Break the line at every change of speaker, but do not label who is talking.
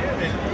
Gracias.